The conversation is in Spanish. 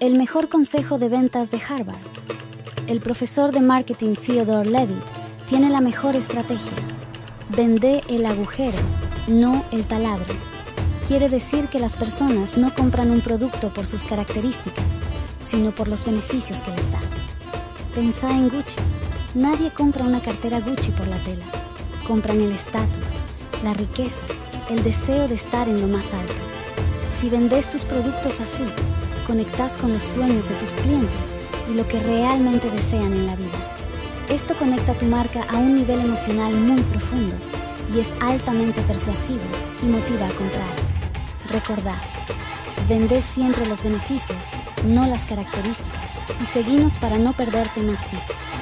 El mejor consejo de ventas de Harvard. El profesor de marketing Theodore Levitt tiene la mejor estrategia. Vende el agujero, no el taladro. Quiere decir que las personas no compran un producto por sus características, sino por los beneficios que les da. Pensá en Gucci. Nadie compra una cartera Gucci por la tela. Compran el estatus, la riqueza, el deseo de estar en lo más alto. Si vendes tus productos así, conectas con los sueños de tus clientes y lo que realmente desean en la vida. Esto conecta tu marca a un nivel emocional muy profundo y es altamente persuasivo y motiva a comprar. Recordá, vendés siempre los beneficios, no las características, y seguimos para no perderte más tips.